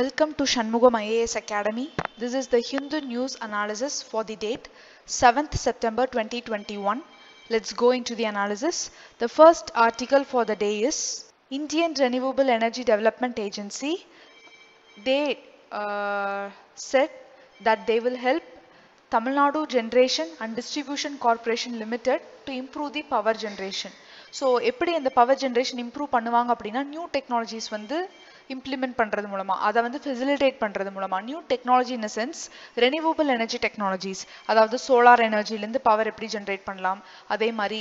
Welcome to Shanmugam IAS Academy. This is the Hindu news analysis for the date 7th September 2021. Let's go into the analysis. The first article for the day is Indian Renewable Energy Development Agency. They uh, said that they will help Tamil Nadu Generation and Distribution Corporation Limited to improve the power generation. So எப்படி அந்த power generation improve பண்ணுவாங்க அப்படின்னா new technologies வந்து implement பண்ணுறது மூலமாக அதை வந்து facilitate பண்ணுறது மூலமாக new technology in sense renewable energy technologies அதாவது சோலார் எனர்ஜிலேருந்து பவர் எப்படி ஜென்ரேட் பண்ணலாம் அதே மாதிரி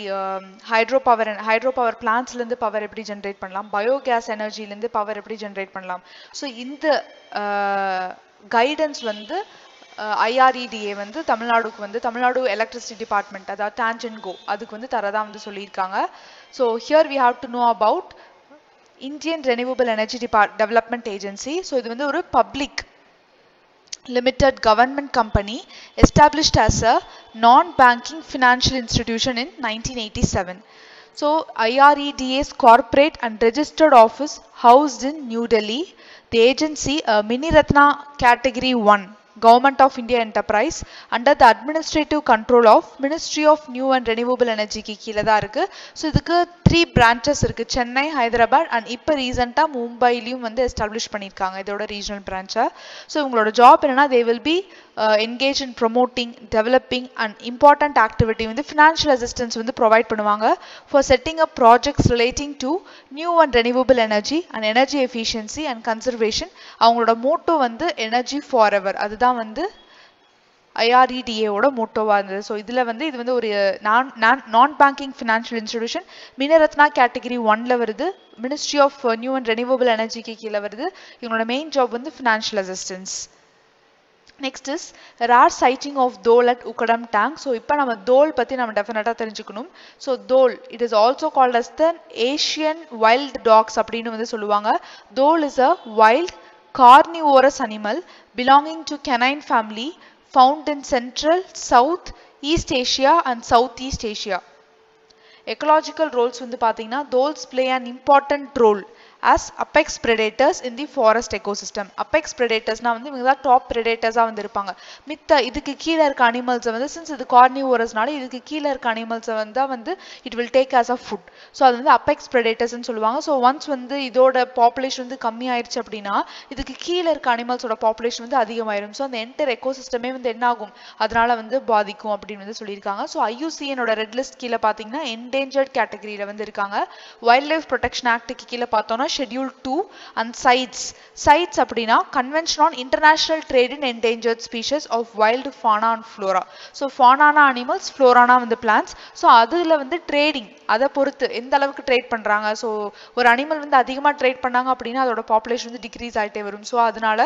ஹைட்ரோ பவர் ஹைட்ரோ பவர் பிளான்ஸ்லேருந்து பவர் எப்படி ஜென்ரேட் பண்ணலாம் பயோகேஸ் எனர்ஜிலேருந்து பவர் எப்படி ஜென்ரேட் பண்ணலாம். ஸோ இந்த கைடன்ஸ் வந்து ஐஆர்இடிஏ வந்து தமிழ்நாடுக்கு வந்து தமிழ்நாடு எலக்ட்ரிசிட்டி டிபார்ட்மெண்ட் அதாவது டான்ஜன் கோ அதுக்கு வந்து தரதான் வந்து சொல்லியிருக்காங்க. So here we have to know about Indian renewable energy depart development agency so இது வந்து ஒரு public limited government company established as a non-banking financial institution in 1987. So IREDA's corporate and registered office housed in New Delhi. The agency, a Mini Ratna Category 1 Government of India enterprise under the administrative control of Ministry of New and Renewable Energy க்கு கீழே தான் இருக்கு. So இதுக்கு three branches இருக்கு. Chennai Hyderabad and இப்போ ரீசெண்டாக மும்பைலையும் வந்து establish பண்ணியிருக்காங்க. இதோட ரீஜனல் பிரான்ச்சை ஸோ உங்களோட ஜாப் என்னன்னா they will be engage in promoting developing and important activity வந்து ஃபினான்ஷியல் அசிஸ்டன்ஸ் வந்து ப்ரொவைட் பண்ணுவாங்க. For setting up projects relating to new and renewable energy and energy efficiency and conservation அவங்களோட motto வந்து energy for ever அதுதான் வந்து ஐஆர்இடிஏவோட மோட்டோவாக இருந்தது. So இதில் வந்து இது வந்து ஒரு non non banking financial institution Miniratna category ஒன்ல வருது. Ministry of new and renewable எனர்ஜிக்கு கீழே வருது. இவங்களோட மெயின் ஜாப் வந்து financial assistance next is rare sighting of dhole at Ukkadam tank so இப்போ நம்ம தோல் பற்றி நம்ம டெஃபினட்டாக தெரிஞ்சுக்கணும். So dhole it is also called as the Asian wild dogs அப்படின்னு வந்து சொல்லுவாங்க. Dhole is a wild carnivorous animal belonging to canine family found in central south east Asia and south east Asia ecological roles வந்து பார்த்தீங்கன்னா dholes play an important role as apex predators in the forest ecosystem apex ப்ரெடேட்டர்ஸ்னால் வந்து இவங்க தான் top ப்ரெடேட்டர்ஸாக வந்து இருப்பாங்க மித்த இதுக்கு கீழே இருக்க அனிமல்ஸை வந்து சின்ஸ் இது கார்னிவோரஸ்னால இதுக்கு கீழே இருக்க அனிமல்ஸை வந்து வந்து it will take as a food so அது வந்து அப்பெக்ஸ் ப்ரெடேட்டர்ஸ்னு சொல்லுவாங்க. ஸோ ஒன்ஸ் வந்து இதோட பாப்புலேஷன் வந்து கம்மி ஆயிடுச்சு அப்படின்னா இதுக்கு கீழே இருக்க அனிமல்ஸோட பாப்புலேஷன் வந்து அதிகமாயிரும். ஸோ அந்த என்டர் எக்கோசிஸ்டமே வந்து என்ன ஆகும் அதனால வந்து பாதிக்கும் அப்படின்னு வந்து சொல்லியிருக்காங்க. ஸோ ஐயூசிஎனோட ரெட் லிஸ்ட் கீழே பார்த்தீங்கன்னா என்டேஞ்சர்ட் கேட்டகரியில் வந்து இருக்காங்க. வைல்ட் லைஃப் ப்ரொடெக்ஷன் ஆக்டுக்கு கீழே பார்த்தோம்னா schedule two and CITES CITES அப்படின்னா convention on international trade in endangered species of wild fauna and flora so ஃபானானா animals ஃப்ளோரானா வந்து பிளான்ஸ் ஸோ அதில் வந்து ட்ரேடிங் அதை பொறுத்து எந்த அளவுக்கு ட்ரேட் பண்ணுறாங்க ஸோ ஒரு அனிமல் வந்து அதிகமாக ட்ரேட் பண்ணாங்க அப்படின்னா அதோட பாப்புலேஷன் வந்து டிக்ரீஸ் ஆகிட்டே வரும். ஸோ அதனால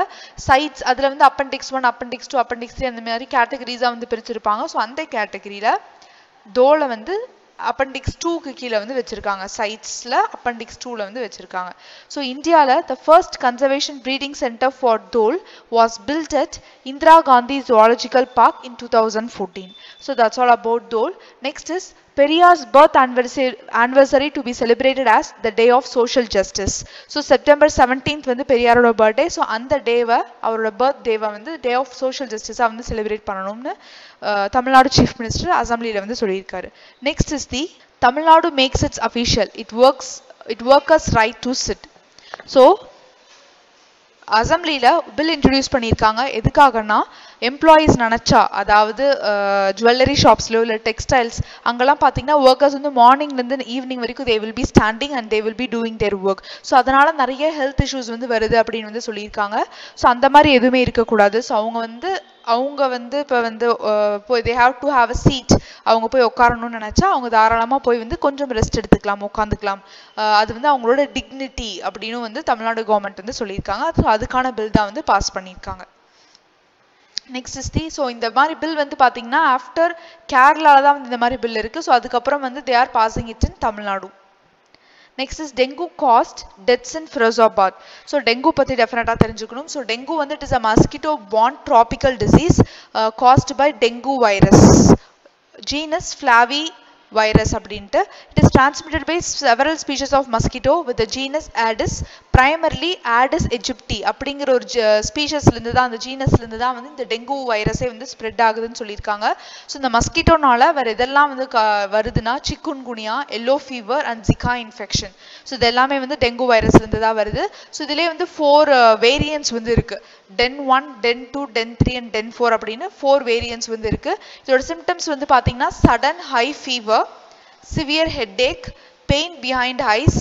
சைட்ஸ் அதில் வந்து appendix one appendix two appendix three அந்த மாதிரி கேட்டகரிஸாக வந்து பிரிச்சிருப்பாங்க. ஸோ அந்த கேட்டகரியில் தோலை வந்து அப்பண்டிக்ஸ் டூக்கு கீழே வந்து வச்சிருக்காங்க. சைட்ஸில் அப்பண்டிக்ஸ் டூவில் வந்து வச்சிருக்காங்க. ஸோ இந்தியாவில் the first conservation breeding centre for dhole was built at Indira Gandhi zoological park in two thousand fourteen so that's all about dhole next is Periyar's birth anniversary, anniversary to be celebrated as the day of social justice so September seventeenth வந்து பெரியாரோட birthday so அந்த டேவை அவரோட birth டேவை வந்து டே of social ஜஸ்டிஸாக வந்து celebrate பண்ணணும்னு Tamil Nadu chief minister அசம்பிளியில் வந்து சொல்லியிருக்காரு. Next is the Tamil Nadu makes its official it works it workers right to sit so அசம்பிளியில் bill introduce பண்ணியிருக்காங்க. எதுக்காகனா எம்ப்ளாயீஸ் நினச்சா அதாவது ஜுவல்லரி ஷாப்ஸ்லயோ இல்லை டெக்ஸ்டைல்ஸ் அங்கெல்லாம் பார்த்தீங்கன்னா ஒர்க்கர்ஸ் வந்து மார்னிங்லேருந்து ஈவினிங் வரைக்கும் they will be standing and they will be doing their work so அதனால் நிறைய ஹெல்த் இஷ்யூஸ் வந்து வருது அப்படின்னு வந்து சொல்லியிருக்காங்க. ஸோ அந்த மாதிரி எதுவுமே இருக்கக்கூடாது. ஸோ அவங்க வந்து அவங்க வந்து இப்போ வந்து போய் they have to have a seat அவங்க போய் உட்காரணும்னு நினச்சா அவங்க தாராளமாக போய் வந்து கொஞ்சம் ரெஸ்ட் எடுத்துக்கலாம் உட்காந்துக்கலாம் அது வந்து அவங்களோட டிக்னிட்டி அப்படின்னு வந்து தமிழ்நாடு கவர்மெண்ட் வந்து சொல்லியிருக்காங்க. ஸோ அதுக்கான பில் தான் வந்து பாஸ் பண்ணியிருக்காங்க. நெக்ஸ்ட் இஸ் தி ஸோ இந்த மாதிரி பில் வந்து பார்த்தீங்கன்னா ஆஃப்டர் கேரளாவில் தான் வந்து இந்த மாதிரி பில் இருக்குது ஸோ அதுக்கப்புறம் வந்து they are passing it in Tamil Nadu next is dengue caused deaths in Firozabad so dengue பற்றி டெஃபினட்டாக தெரிஞ்சுக்கணும். ஸோ டெங்கு வந்து it is a mosquito bond tropical disease caused by dengue virus genus flavivirus அப்படின்ட்டு. It is transmitted by several species of mosquito with genus Aedes Aedes Aedes aegypti அப்படிங்கிற ஒரு ஸ்பீஷஸ்லேருந்து தான் அந்த ஜீனஸ்லேருந்து தான் வந்து இந்த டெங்கு வைரஸே வந்து ஸ்ப்ரெட் ஆகுதுன்னு சொல்லியிருக்காங்க. ஸோ இந்த மஸ்கிட்டோனால வேறு இதெல்லாம் வந்து க- வருதுன்னா chikungunya yellow fever and Zika infection so இது எல்லாமே வந்து டெங்கு வைரஸ்லேருந்து தான் வருது. ஸோ இதுலேயே வந்து ஃபோர் வேரியன்ஸ் uh, வந்து இருக்குது ten one ten two ten three and ten four அப்படின்னு ஃபோர் வேரியன்ஸ் வந்து இருக்குது இதோட சிம்டம்ஸ் வந்து பார்த்தீங்கன்னா sudden high fever severe headache pain behind eyes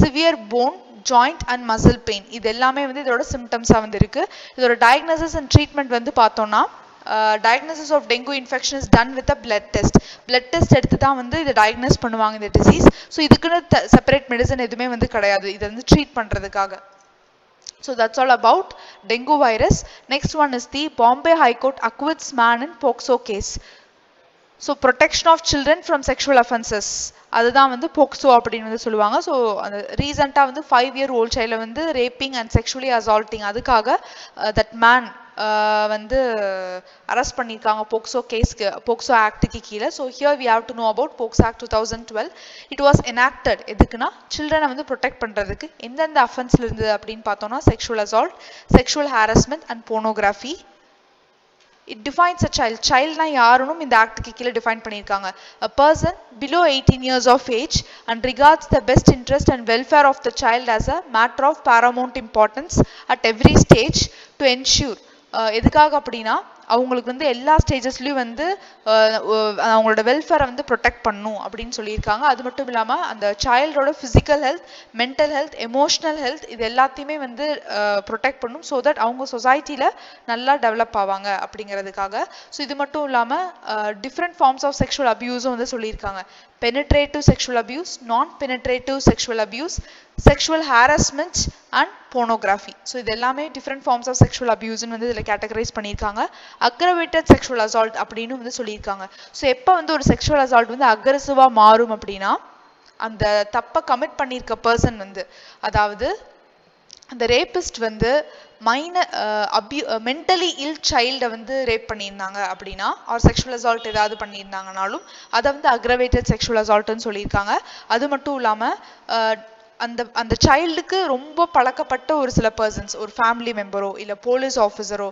severe bone joint and muscle pain இது எல்லாமே வந்து இதோட சிம்டம்ஸாக வந்து இருக்கு. இதோட டயக்னோசிஸ் அண்ட் ட்ரீட்மெண்ட் வந்து பார்த்தோம்னா diagnosis of dengue infection is done with a blood test blood test எடுத்து தான் வந்து இதை டயக்னோஸ் பண்ணுவாங்க இந்த டிசீஸ் ஸோ இதுக்குன்னு செப்பரேட் மெடிசன் எதுவுமே வந்து கிடையாது. இதை வந்து ட்ரீட் பண்ணுறதுக்காக So that's all about dengue virus. Next one is the Bombay High Court acquits man in POXO case. So protection of children from sexual offences அதுதான் வந்து போக்சோ அப்படின்னு வந்து சொல்லுவாங்க. ஸோ அந்த ரீசெண்டாக வந்து ஃபைவ் இயர் ஓல்ட் சைல்டில் வந்து ரேப்பிங் அண்ட் செக்ஷுவலி அசால்ட்டிங் அதுக்காக uh, தட் மேன் uh, வந்து அரெஸ்ட் பண்ணியிருக்காங்க போக்சோ கேஸ்க்கு போக்சோ ஆக்டுக்கு கீழே. So here we have to know about POCSO act two thousand twelve it was enacted எதுக்குன்னா சில்ட்ரனை வந்து ப்ரொடெக்ட் பண்ணுறதுக்கு எந்தெந்த அஃபென்ஸில் இருந்தது அப்படின்னு பார்த்தோம்னா sexual assault sexual harassment and pornography it defines a child சைல்ட்னா யாருன்னு இந்த ஆக்டுக்கு கீழே டிஃபைன் பண்ணியிருக்காங்க. A person below eighteen years of age and regards the best interest and welfare of the child as a matter of paramount importance at every stage to ensure எதுக்காக அப்படின்னா அவங்களுக்கு வந்து எல்லா ஸ்டேஜஸ்லேயும் வந்து அவங்களோட வெல்ஃபேரை வந்து ப்ரொடெக்ட் பண்ணும் அப்படின்னு சொல்லியிருக்காங்க. அது மட்டும் இல்லாமல் அந்த சைல்டோட physical health mental health emotional health இது எல்லாத்தையுமே வந்து ப்ரொடெக்ட் பண்ணும். ஸோ தட் அவங்க சொசைட்டியில் நல்லா டெவலப் ஆவாங்க அப்படிங்கிறதுக்காக. ஸோ இது மட்டும் இல்லாமல் டிஃப்ரெண்ட் ஃபார்ம்ஸ் ஆஃப் செக்ஷுவல் அப்யூஸும் வந்து சொல்லியிருக்காங்க. Penetrative sexual abuse non penetrative sexual abuse sexual harassment and pornography so இது எல்லாமே டிஃப்ரெண்ட் ஃபார்ம்ஸ் ஆஃப் செக்ஷுவல் அப்யூஸ்னு வந்து இதில் கேட்டகரைஸ் பண்ணியிருக்காங்க. அக்ரவேட்டட் செக்ஷுவல் அசால்ட் அப்படின்னு வந்து சொல்லியிருக்காங்க. ஸோ எப்போ வந்து ஒரு செக்ஷுவல் அசால்ட் வந்து அக்ரஸிவாக மாறும் அப்படின்னா அந்த தப்பை கமிட் பண்ணியிருக்க பர்சன் வந்து அதாவது அந்த ரேபிஸ்ட் வந்து மைன அப்யூ மென்டலி இல் சைல்டை வந்து ரேப் பண்ணியிருந்தாங்க அப்படின்னா ஆர் செக்ஷுவல் அசால்ட் ஏதாவது பண்ணியிருந்தாங்கனாலும் அதை வந்து அக்ரவேட்டட் செக்ஷுவல் அசால்ட்டுன்னு சொல்லியிருக்காங்க. அது மட்டும் இல்லாமல் அந்த அந்த சைல்டுக்கு ரொம்ப பழக்கப்பட்ட ஒரு சில பர்சன்ஸ் ஒரு ஃபேமிலி மெம்பரோ இல்லை போலீஸ் ஆஃபீஸரோ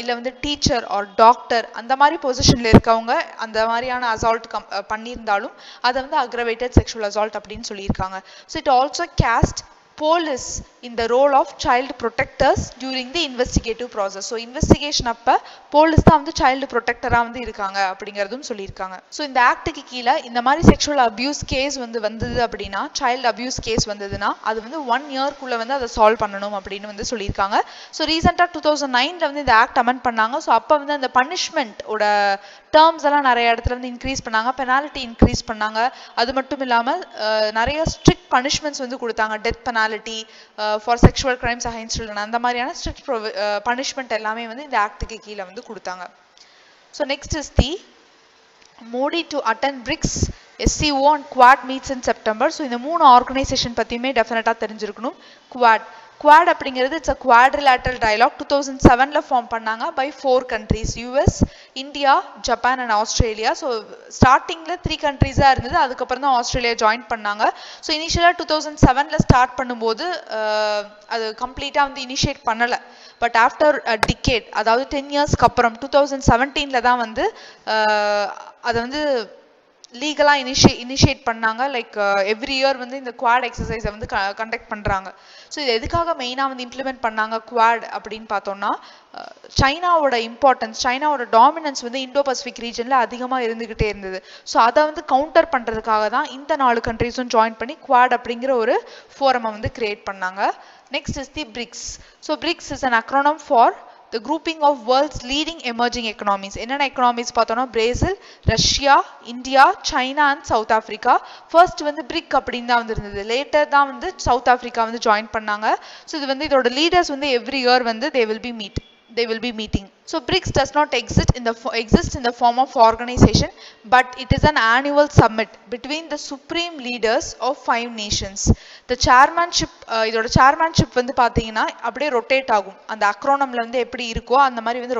இல்லை வந்து டீச்சர் ஆர் டாக்டர் அந்த மாதிரி பொசிஷனில் இருக்கவங்க அந்த மாதிரியான அசால்ட் கம் பண்ணியிருந்தாலும் அதை வந்து அக்ரவேட்டட் செக்ஷுவல் அசால்ட் அப்படின்னு சொல்லியிருக்காங்க. So it also cast police இந்த role of child protectors during the investigative process so investigation அப்போ போலீஸ் தான் வந்து சைல்டு ப்ரொடெக்டராக வந்து இருக்காங்க அப்படிங்கிறதும் சொல்லியிருக்காங்க. ஸோ இந்த ஆக்டுக்கு கீழே இந்த மாதிரி செக்ஷுவல் அபியூஸ் கேஸ் வந்து வந்தது அப்படின்னா சைல்டு அபியூஸ் கேஸ் வந்ததுன்னா அது வந்து ஒன் இயர்க்குள்ளே வந்து அதை சால்வ் பண்ணணும் அப்படின்னு வந்து சொல்லியிருக்காங்க. ஸோ ரீசெண்டாக டூ தௌசண்ட் நைனில் வந்து இந்த ஆக்ட் அமெண்ட் பண்ணாங்க. ஸோ அப்போ வந்து அந்த பனிஷ்மெண்ட்டோட டேர்ம்ஸ் எல்லாம் நிறைய இடத்துல வந்து இன்க்ரீஸ் பண்ணாங்க பெனாலிட்டி இன்க்ரீஸ் பண்ணாங்க. அது மட்டும் இல்லாமல் நிறைய ஸ்ட்ரிக்ட் பனிஷ்மெண்ட்ஸ் வந்து கொடுத்தாங்க. Death penalty for sexual crimes against children அந்த மாதிரியான ஸ்ட்ரிக்ட் பனிஷ்மெண்ட் எல்லாமே வந்து இந்த ஆக்டுக்கு கீழே வந்து கொடுத்தாங்க. So next is the Modi to attend BRICS SCO and Quad meets in September so இந்த மூணு ஆர்கனைசேஷன் பற்றியுமே டெஃபினட்டாக தெரிஞ்சிருக்கணும். குவாட் குவாட் அப்படிங்கிறது it's a quadrilateral dialogue two thousand செவனில் ஃபார்ம் பண்ணாங்க by four countries US India Japan and Australia so ஸ்டார்டிங்கில் three கண்ட்ரீஸாக இருந்தது. அதுக்கப்புறம் தான் ஆஸ்திரேலியா ஜாயின் பண்ணாங்க. ஸோ இனிஷியலாக டூ தௌசண்ட் செவனில் ஸ்டார்ட் பண்ணும்போது uh, அது கம்ப்ளீட்டாக வந்து இனிஷியேட் பண்ணலை. பட் ஆஃப்டர் டிகேட் அதாவது டென் இயர்ஸ்க்கு அப்புறம் டூ தௌசண்ட் செவன்டீனில் தான் வந்து uh, அதை வந்து லீகலாக இனிஷியே இனிஷியேட் பண்ணாங்க. லைக் எவ்ரி இயர் வந்து இந்த குவாட் எக்ஸசைஸை வந்து கண்டக்ட் பண்ணுறாங்க ஸோ இது எதுக்காக மெயினாக வந்து இம்ப்ளிமெண்ட் பண்ணாங்க குவாட் அப்படின்னு பார்த்தோம்னா uh, சைனாவோட இம்பார்ட்டன்ஸ் சைனாவோட டாமினன்ஸ் வந்து இண்டோ பசிபிக் ரீஜனில் அதிகமாக இருந்துக்கிட்டே இருந்தது. ஸோ அதை வந்து கவுண்டர் பண்ணுறதுக்காக தான் இந்த நாலு கண்ட்ரீஸும் ஜாயின் பண்ணி குவாட் அப்படிங்கிற ஒரு ஃபோரமை வந்து கிரியேட் பண்ணாங்க. Next is the BRICS so BRICS is an acronym for the grouping of world's leading emerging economies. என்னென்ன எக்கனாமிஸ் பார்த்தோம்னா Brazil Russia India China and South Africa first வந்து பிரிக் அப்படின்னு தான் வந்து இருந்தது லேட்டர் தான் வந்து சவுத் ஆஃப்ரிக்கா வந்து ஜாயின் பண்ணாங்க. ஸோ இது வந்து இதோட லீடர்ஸ் வந்து எவ்ரி இயர் வந்து they will be meet they will be meeting. So BRICS does not exist in the fo- exist in the form of organization, but it is an annual summit between the supreme leaders of five nations. The chairmanship uh, இதோட chairmanship வந்து பார்த்தீங்கன்னா அப்படியே rotate ஆகும் அந்த அக்ரோனம்ல வந்து எப்படி இருக்கோ அந்த மாதிரி வந்து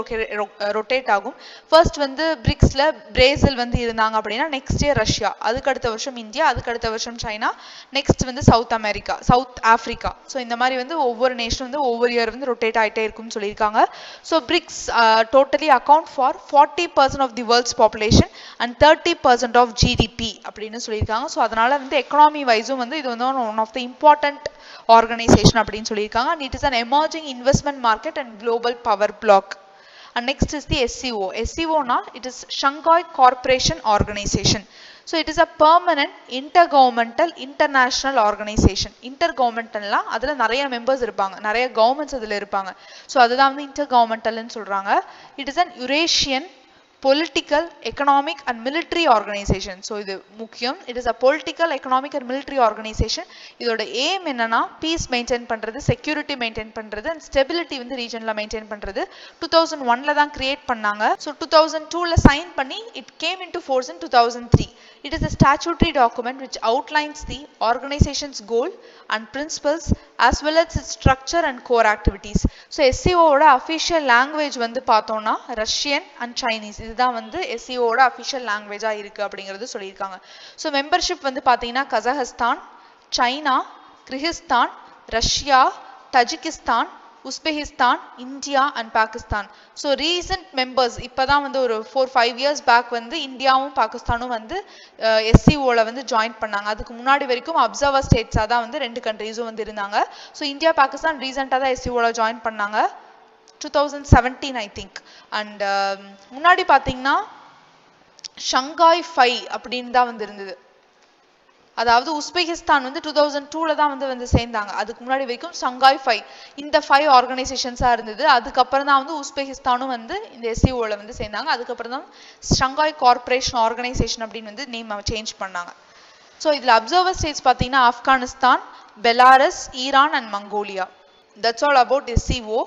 ரொட்டேட் uh, ஆகும் ஃபர்ஸ்ட் வந்து பிரிக்ஸ்ல பிரேசில் வந்து இருந்தாங்க அப்படின்னா நெக்ஸ்ட் இயர் ரஷ்யா அதுக்கு அடுத்த வருஷம் இந்தியா அதுக்கு அடுத்த வருஷம் சைனா நெக்ஸ்ட் வந்து South America South Africa so இந்த மாதிரி வந்து ஒவ்வொரு நேஷன் வந்து ஒவ்வொரு இயர் வந்து ரொட்டேட் ஆயிட்டே இருக்கும்னு சொல்லியிருக்காங்க so BRICS totally account for forty percent of the world's population and thirty percent of GDP அப்படின்னு சொல்லியிருக்காங்க. ஸோ அதனால வந்து எக்கனாமி வைஸும் வந்து இது வந்து one of the important organization அப்படின்னு சொல்லியிருக்காங்க. And it is an emerging investment market and global power bloc and next is SCO SCO. SCO na it is Shanghai so Organization. So it is a permanent intergovernmental international organization. Intergovernmentalலாம் அதுல நிறைய members இருப்பாங்க. நிறைய governments அதில் இருப்பாங்க. So அதுதான் வந்து inter intergovernmentalன்னு சொல்கிறாங்க it is an Eurasian political economic and military organisation so இது முக்கியம். It is a political economic and military organisation இதோட எய்ம் என்னன்னா பீஸ் மெயின்டைன் பண்ணுறது செக்யூரிட்டி மெயின்டைன் பண்ணுறது அண்ட் ஸ்டெபிலிட்டி வந்து ரீஜனில் மெயின்டைன் பண்ணுறது டூ தௌசண்ட் ஒன்ல தான் கிரியேட் பண்ணாங்க. ஸோ டூ தௌசண்ட் டூவில் சைன் பண்ணி it came into force in two thousand three It is a statutory document which outlines the organisation's goal and principles as well as its structure and core activities. So எஸ்சிஓவோட official language வந்து பார்த்தோம்னா Russian and Chinese இதுதான் வந்து எஸ்சிஓவோட official லாங்குவேஜாக இருக்குது அப்படிங்கிறது சொல்லியிருக்காங்க so membership வந்து பார்த்தீங்கன்னா Kazakhstan China Kyrgyzstan Russia Tajikistan Uzbekistan India and Pakistan. So recent members இப்போ தான் வந்து ஒரு ஃபோர் ஃபைவ் இயர்ஸ் பேக் வந்து இந்தியாவும் பாகிஸ்தானும் வந்து எஸ்சிஓவில் வந்து ஜாயின் பண்ணாங்க. அதுக்கு முன்னாடி வரைக்கும் அப்சர்வர் ஸ்டேட்ஸாக தான் வந்து ரெண்டு கண்ட்ரீஸும் வந்து இருந்தாங்க. ஸோ இந்தியா பாகிஸ்தான் ரீசெண்டாக தான் எஸ்சிஓவில் ஜாயின் பண்ணாங்க. Two thousand seventeen I think and முன்னாடி பார்த்தீங்கன்னா ஷங்காய் ஃபைவ் அப்படின்னு தான் வந்து இருந்தது. அதாவது உஸ்பெகிஸ்தான் வந்து டூ தௌசண்ட் டூவில் தான் வந்து வந்து சேர்ந்தாங்க. அதுக்கு முன்னாடி வரைக்கும் சங்காய் ஃபைவ் இந்த ஃபைவ் ஆர்கனைசேஷன்ஸாக இருந்தது. அதுக்கப்புறம் தான் வந்து உஸ்பெகிஸ்தானும் வந்து இந்த எஸ்சிஓவில் வந்து சேர்ந்தாங்க. அதுக்கப்புறம் தான் சங்காய் கார்பரேஷன் ஆர்கனைசேஷன் அப்படின்னு வந்து நேம் சேஞ்ச் பண்ணாங்க. ஸோ இதில் அப்சர்வர் ஸ்டேட்ஸ் பார்த்தீங்கன்னா Afghanistan Belarus Iran and Mongolia. That's all about SCO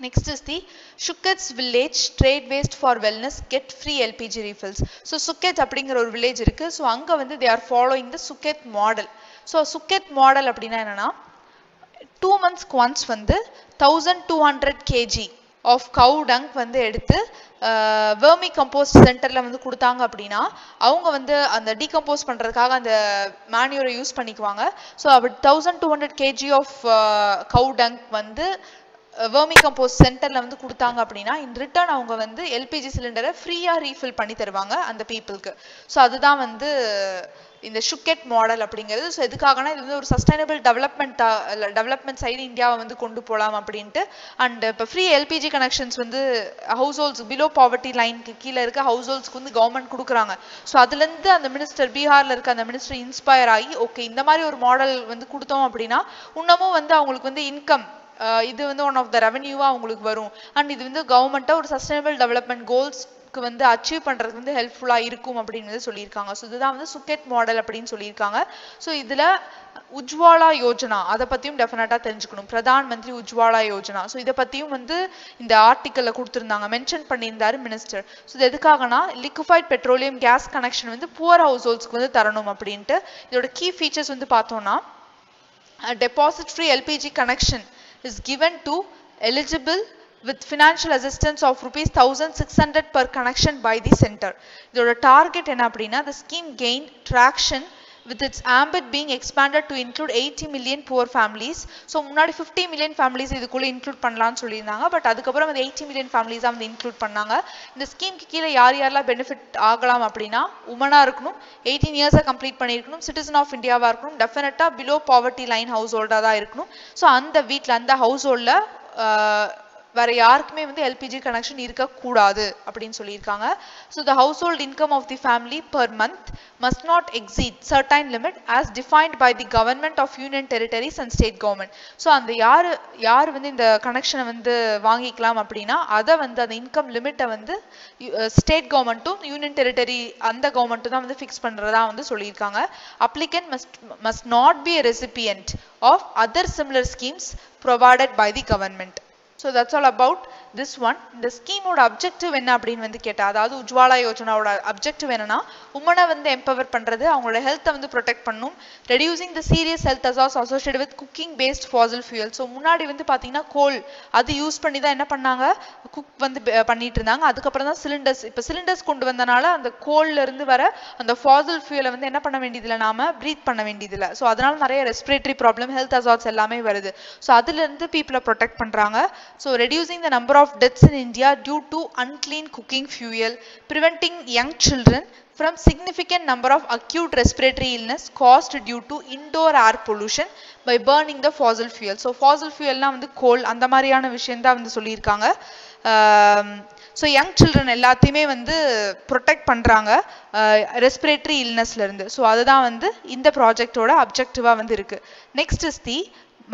Next is the Shukets village trade waste for wellness get free LPG refills. So Suket அப்படிங்கிற ஒரு village இருக்கு so அங்க வந்து they are following the Suket model. So Suket model அப்படின்னா என்னன்னா two மந்த்ஸ்க்கு once வந்து thousand two hundred KG of cow dung வந்து எடுத்து வேர்மி கம்போஸ்ட் சென்டரில் வந்து கொடுத்தாங்க அப்படின்னா அவங்க வந்து அந்த டீகம்போஸ் பண்ணுறதுக்காக அந்த மேன்யூரை யூஸ் பண்ணிக்குவாங்க ஸோ அப்படி thousand two hundred KG of cow dung வந்து வேர்மி கம்போஸ் சென்டரில் வந்து கொடுத்தாங்க அப்படின்னா இன் ரிட்டர்ன் அவங்க வந்து எல்பிஜி சிலிண்டரை ஃப்ரீயாக ரீஃபில் பண்ணி தருவாங்க அந்த பீப்புளுக்கு ஸோ அதுதான் வந்து இந்த ஷுக்கெட் மாடல் அப்படிங்கிறது. ஸோ எதுக்காகனா இது வந்து ஒரு சஸ்டைனபிள் டெவலப்மெண்ட்டாக டெவலப்மெண்ட் சைடு இந்தியாவை வந்து கொண்டு போகலாம் அப்படின்ட்டு. அண்ட் இப்போ ஃப்ரீ எல்பிஜி கனெக்ஷன்ஸ் வந்து ஹவுஸ் ஹோல்ட்ஸ் பிலோ பாவர்ட்டி லைனுக்கு கீழே இருக்க ஹவுஸ் ஹோல்ஸ்க்கு வந்து கவர்மெண்ட் கொடுக்குறாங்க. ஸோ அதுலேருந்து அந்த மினிஸ்டர் பீகாரில் இருக்க அந்த மினிஸ்டர் இன்ஸ்பயர் ஆகி ஓகே இந்த மாதிரி ஒரு மாடல் வந்து கொடுத்தோம் அப்படின்னா இன்னமும் வந்து அவங்களுக்கு வந்து இன்கம் இது வந்து ஒன் ஆஃப் த ரெவன்யூவாக அவங்களுக்கு வரும். அண்ட் இது வந்து கவர்மெண்ட்டாக ஒரு சஸ்டைனபிள் டெவலப்மெண்ட் கோல்ஸ்க்கு வந்து அச்சீவ் பண்ணுறதுக்கு வந்து ஹெல்ப்ஃபுல்லாக இருக்கும் அப்படின்னு சொல்லியிருக்காங்க. ஸோ இதுதான் வந்து சுக்கெட் மாடல் அப்படின்னு சொல்லியிருக்காங்க. ஸோ இதில் உஜ்வாலா யோஜனா அதை பற்றியும் டெஃபினட்டாக தெரிஞ்சுக்கணும். பிரதான் மந்திரி உஜ்வாலா யோஜனா. ஸோ இதை பற்றியும் வந்து இந்த ஆர்டிக்கலில் கொடுத்துருந்தாங்க. மென்ஷன் பண்ணியிருந்தாரு மினிஸ்டர் ஸோ இது எதுக்காகனா லிக்விஃபைட் பெட்ரோலியம் கேஸ் கனெக்ஷன் வந்து புவர் ஹவுஸ் ஹோல்ஸ்க்கு வந்து தரணும் அப்படின்ட்டு இதோட கீ ஃபீச்சர்ஸ் வந்து பார்த்தோம்னா deposit free LPG connection is given to eligible with financial assistance of rupees 1600 per connection by the center இதோட டார்கெட் என்ன அப்படின்னா the scheme gained traction with its ambit being expanded to include 80 million poor families. So முன்னாடி fifty million families இதுக்குள்ளே include பண்ணலாம்னு சொல்லியிருந்தாங்க. But அதுக்கப்புறம் அந்த 80 million families வந்து இன்க்ளூட் பண்ணாங்க. இந்த ஸ்கீம்க்கு கீழே யார் யாரெல்லாம் பெனிஃபிட் ஆகலாம் அப்படின்னா உமனாக இருக்கணும் எயிட்டீன் இயர்ஸாக கம்ப்ளீட் பண்ணியிருக்கணும் சிட்டிசன் ஆஃப் இந்தியாவா இருக்கணும் டெஃபினட்டா பிலோ பாவர்ட்டி லைன் ஹவுஸ் ஹோல்டாக தான் இருக்கணும். ஸோ அந்த வீட்டில் அந்த ஹவுஸ் ஹோல்டில் வேற யாருக்குமே வந்து எல்பிஜி கனெக்ஷன் இருக்கக்கூடாது அப்படின்னு சொல்லியிருக்காங்க. So the household income of the family per month must not exceed certain limit as defined by the government of union territories and state government so அந்த யார் யார் வந்து இந்த கனெக்ஷனை வந்து வாங்கிக்கலாம் அப்படின்னா அதை வந்து அந்த இன்கம் லிமிட்டை வந்து ஸ்டேட் கவர்மெண்ட்டும் யூனியன் டெரிட்டரி அந்த கவர்மெண்ட்டும் தான் வந்து ஃபிக்ஸ் பண்ணுறதா வந்து சொல்லியிருக்காங்க. Applicant must must not be a recipient of other similar schemes provided by the government so that's all about this one இந்த ஸ்கீமோட அப்ஜெக்டிவ் என்ன அப்படின்னு வந்து கேட்டால் அதாவது உஜ்வாலா யோஜனாவோட அப்ஜெக்டிவ் என்னன்னா உமனை வந்து எம்பவர் பண்ணுறது அவங்களோட ஹெல்த்தை வந்து ப்ரொடெக்ட் பண்ணும். Reducing the serious health அசாஸ் associate with cooking based fossil fuel so முன்னாடி வந்து பார்த்தீங்கன்னா கோல் அது யூஸ் பண்ணி தான் என்ன பண்ணாங்க? குக் வந்து ப- பண்ணிட்டு இருந்தாங்க. அதுக்கப்புறம் தான் சிலிண்டர்ஸ் இப்போ சிலிண்டர்ஸ் கொண்டு வந்தனால அந்த கோல்லேருந்து வர அந்த ஃபாசல் ஃபியூலை வந்து என்ன பண்ண வேண்டியதில்லை? நாம ப்ரீத் பண்ண வேண்டியதில்லை. ஸோ அதனால நிறைய ரெஸ்பிரேட்டரி ப்ராப்ளம் ஹெல்த் அசாட்ஸ் எல்லாமே வருது. ஸோ அதுலேருந்து பீப்புளை ப்ரொடெக்ட் பண்ணுறாங்க So reducing the number of deaths in India due to unclean cooking fuel preventing young children from significant number of acute respiratory illness caused due to indoor air pollution by burning the fossil fuel so fossil fuelனா வந்து கோல் அந்த மாதிரியான விஷயம் தான் வந்து சொல்லியிருக்காங்க so young children எல்லாத்தையுமே வந்து protect பண்ணுறாங்க ரெஸ்பிரேட்டரி இல்னஸ்ல இருந்து ஸோ அதுதான் வந்து இந்த ப்ராஜெக்டோட அப்ஜெக்டிவாக வந்து இருக்கு next is the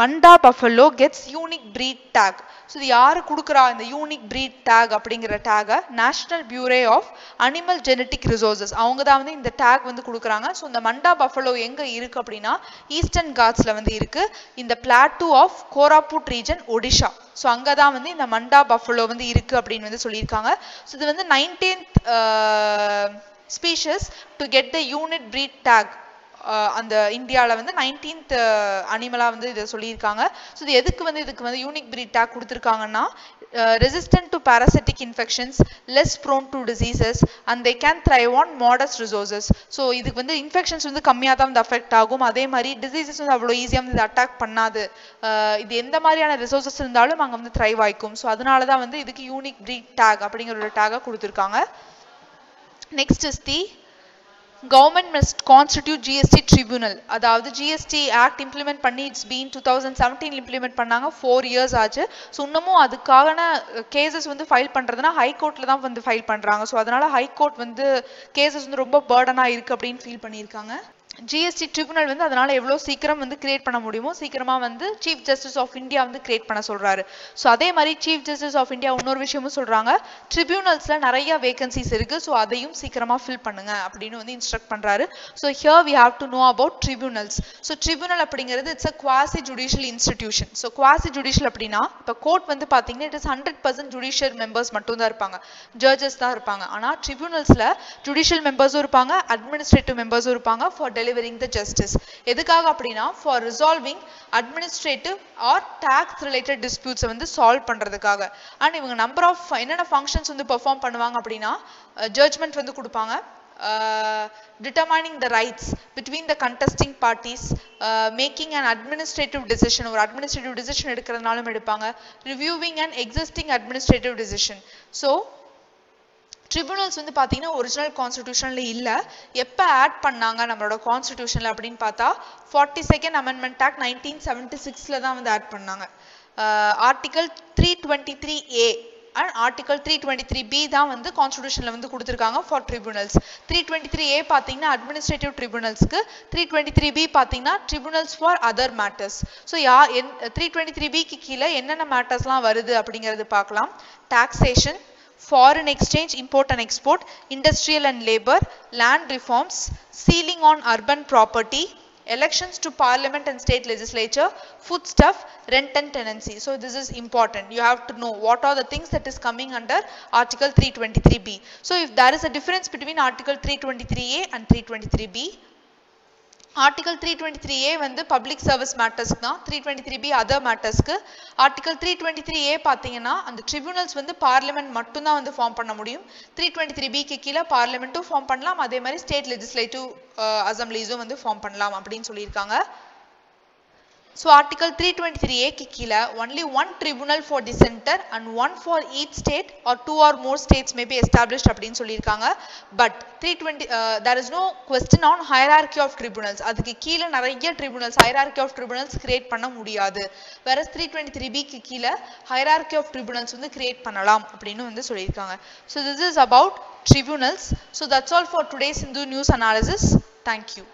Manda buffalo gets unique breed tag so இது யார் கொடுக்குறா இந்த யூனிக் ப்ரீட் டேக் அப்படிங்கிற டேகை national bureau of animal genetic resources அவங்க தான் வந்து இந்த டேக் வந்து கொடுக்குறாங்க. ஸோ இந்த மண்டா பஃபலோ எங்கே இருக்குது அப்படின்னா ஈஸ்டர்ன் காட்ஸில் வந்து இருக்குது இந்த plateau of Koraput region Odisha so அங்கே தான் வந்து இந்த மண்டா பஃபலோ வந்து இருக்குது அப்படின்னு வந்து சொல்லியிருக்காங்க. ஸோ இது வந்து nineteenth species to get the unique breed tag அந்த இந்தியாவில் வந்து நைன்டீன்த் அனிமலாக வந்து இதை சொல்லியிருக்காங்க. ஸோ இது எதுக்கு வந்து இதுக்கு வந்து யூனிக் பிரீட் டேக் கொடுத்துருக்காங்கன்னா resistant to parasitic infections less prone to diseases and they can thrive on modest resources so இதுக்கு வந்து இன்ஃபெக்ஷன்ஸ் வந்து கம்மியாக தான் வந்து அஃபெக்ட் ஆகும். அதே மாதிரி டிசீசஸ் வந்து அவ்வளோ ஈஸியாக வந்து இது அட்டாக் பண்ணாது. இது எந்த மாதிரியான ரிசோர்சஸ் இருந்தாலும் அங்கே வந்து த்ரைவ் ஆயிக்கும். ஸோ அதனால தான் வந்து இதுக்கு யூனிக் பிரீட் டேக் அப்படிங்கிற ஒரு டேக்காக கொடுத்துருக்காங்க. Next is the government must constitute GST tribunal அதாவது ஜிஎஸ்டி ஆக்ட் இம்ப்ளிமெண்ட் பண்ணி it's been two thousand seventeen implement பண்ணாங்க. ஃபோர் இயர்ஸ் ஆச்சு. ஸோ இன்னமும் அதுக்கான கேசஸ் வந்து ஃபைல் பண்ணுறதுனா ஹை கோர்ட்டில் தான் வந்து ஃபைல் பண்ணுறாங்க ஸோ அதனால் ஹைகோர்ட் வந்து கேசஸ் வந்து ரொம்ப பேர்டனாக இருக்குது அப்படின்னு ஃபீல் பண்ணியிருக்காங்க. ஜிஎஸ்டி ட்ரிபுனல் வந்து அதனால் எவ்வளோ சீக்கிரம் வந்து கிரியேட் பண்ண முடியுமோ சீக்கிரமாக வந்து சீஃப் ஜஸ்டிஸ் ஆஃப் இந்தியா வந்து கிரியேட் பண்ண சொல்கிறாரு ஸோ அதே மாதிரி சீஃப் ஜஸ்டிஸ் ஆஃப் இந்தியா இன்னொரு விஷயமும் சொல்கிறாங்க ட்ரிபியூனல்ஸில் நிறைய வேகன்சிஸ் இருக்குது ஸோ அதையும் சீக்கிரமாக ஃபில் பண்ணுங்க அப்படின்னு வந்து இன்ஸ்ட்ரக்ட் பண்ணுறாரு so here we have to know about tribunals so tribunal அப்படிங்கிறது it's a quasi judicial institution so quasi judicial அப்படின்னா இப்போ கோர்ட் வந்து பார்த்தீங்கன்னா it is hundred percent judicial members மட்டும் தான் இருப்பாங்க. ஜட்ஜஸ் தான் இருப்பாங்க. ஆனால் ட்ரிபியூனல்ஸில் ஜுடிஷியல் மெம்பர்ஸும் இருப்பாங்க. அட்மினிஸ்ட்ரேட்டிவ் மெம்பர்ஸும் இருப்பாங்க. ஃபார் டெலிவரிங் த ஜஸ்டிஸ் எதுக்காக அப்படின்னா for resolving administrative or tax related டிஸ்பியூட்ஸை வந்து சால்வ் பண்றதுக்காக. அண்ட் இவங்க நம்பர் ஆஃப் என்னென்ன ஃபங்க்ஷன்ஸ் வந்து பெர்ஃபார்ம் பண்ணுவாங்க அப்படின்னா ஜட்ஜ்மெண்ட் வந்து கொடுப்பாங்க. uh, the rights rights the the parties making and administrative an ஒரு அட்மினிஸ்ட்ரேட்டிவ் decision எடுக்கிறதுனாலும் எடுப்பாங்க. Reviewing and existing administrative decision. So tribunals வந்து பார்த்தீங்கன்னா ஒரிஜினல் கான்ஸ்டியூஷனில் இல்லை. எப்போ ஆட் பண்ணாங்க நம்மளோட கான்ஸ்டியூஷனில் அப்படின்னு பார்த்தா forty second amendment act nineteen seventy சிக்ஸ்ல தான் வந்து ஆட் பண்ணாங்க. Article three twenty three A and article three twenty three B தான் வந்து கான்ஸ்டியூஷனில் வந்து கொடுத்துருக்காங்க for tribunals three twenty three A பார்த்தீங்கன்னா அட்மினிஸ்ட்ரேட்டிவ் ட்ரிபுனல்ஸ்க்கு த்ரீ டுவெண்ட்டி த்ரீ பி பார்த்தீங்கன்னா tribunals for other matters so yeah N three twenty three பிக்கு கீழே என்னென்ன மேட்டர்ஸ்லாம் வருது அப்படிங்கிறது பார்க்கலாம். Taxation foreign exchange import and export industrial and labor land reforms sealing on urban property elections to parliament and state legislature foodstuff rent and tenancy. So this is important. You have to know what are the things that is coming under article 323b so if there is a difference between article 323a and 323b article three twenty three A வந்து public service மேட்டர்ஸ்க்கு தான். Three twenty three B other மேட்டர்ஸ்க்கு article three twenty three A பார்த்தீங்கன்னா அந்த tribunals வந்து parliament மட்டும்தான் வந்து form பண்ண முடியும். த்ரீ டுவெண்ட்டி த்ரீ பிக்கு கீழே பார்லிமெண்ட்டும் ஃபார்ம் பண்ணலாம். அதே மாதிரி ஸ்டேட் லெஜிஸ்லேட்டிவ் அசம்பிளிஸும் வந்து ஃபார்ம் பண்ணலாம் அப்படின்னு சொல்லியிருக்காங்க. So article three twenty three ஏக்கு கீழே only one for for center and one for each state or two or more states may be established அப்படின்னு சொல்லியிருக்காங்க but three twenty there is no question on hierarchy of tribunals அதுக்கு கீழே நிறைய tribunals hierarchy of tribunals create பண்ண முடியாது வேற three twenty three பிக்கு கீழே ஹயரார்கி ஆஃப் ட்ரிபுனல்ஸ் வந்து கிரியேட் பண்ணலாம் அப்படின்னு வந்து சொல்லியிருக்காங்க so this is about tribunals so that's all for today's Hindu news analysis thank you